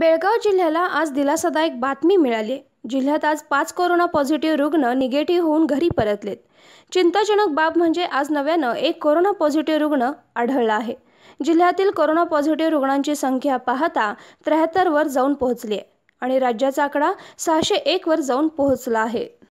बेळगाव जिल्ह्याला आज दिलासादायक बातमी मिळाली. जिल्ह्यात आज पाच कोरोना पॉझिटिव्ह रुग्ण निगेटिव्ह होऊन घरी परतलेत. चिंताजनक बाब म्हणजे आज नव्यानं एक कोरोना पॉझिटिव्ह रुग्ण आढळला आहे. जिल्ह्यातील कोरोना पॉझिटिव्ह रुग्णांची संख्या पाहता त्र्याहत्तरवर जाऊन पोहोचली आहे आणि राज्याचा आकडा सहाशे एकवर जाऊन पोहोचला आहे.